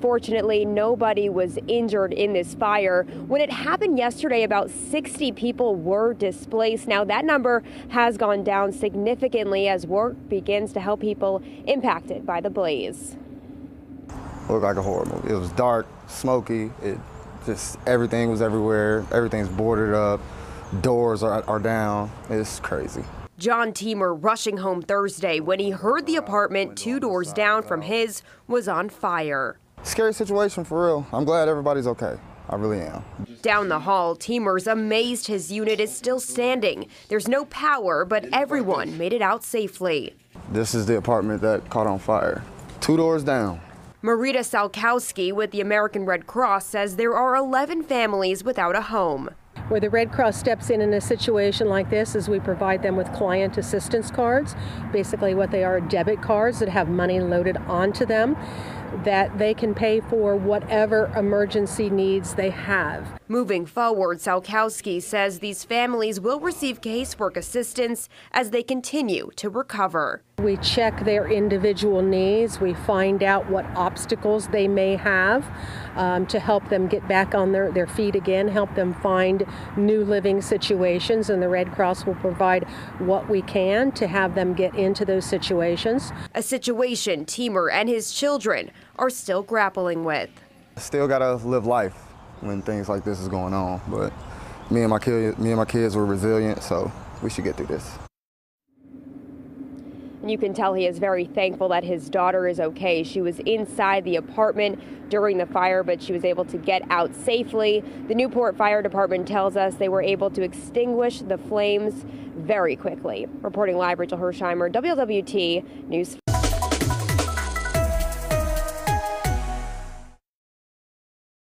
Fortunately, nobody was injured in this fire. When it happened yesterday, about 60 people were displaced. Now, that number has gone down significantly as work begins to help people impacted by the blaze. Looked like a horror movie. It was dark, smoky. It just everything was everywhere. Everything's boarded up. Doors are, are down. It's crazy. John Teamer rushing home Thursday when he heard the apartment two doors down from his was on fire. Scary situation for real. I'm glad everybody's okay. I really am. Down the hall, Teamer's amazed his unit is still standing. There's no power, but everyone made it out safely. This is the apartment that caught on fire. Two doors down. Marita Salkowski with the American Red Cross says there are 11 families without a home. Where the Red Cross steps in in a situation like this is we provide them with client assistance cards, basically what they are debit cards that have money loaded onto them that they can pay for whatever emergency needs they have. Moving forward, Salkowski says these families will receive casework assistance as they continue to recover. We check their individual needs. We find out what obstacles they may have um, to help them get back on their, their feet again, help them find new living situations, and the Red Cross will provide what we can to have them get into those situations. A situation Teamer and his children are still grappling with. Still gotta live life when things like this is going on, but me and my kids, me and my kids were resilient, so we should get through this. You can tell he is very thankful that his daughter is okay. She was inside the apartment during the fire, but she was able to get out safely. The Newport Fire Department tells us they were able to extinguish the flames very quickly. Reporting live, Rachel Herzheimer, WLWT News.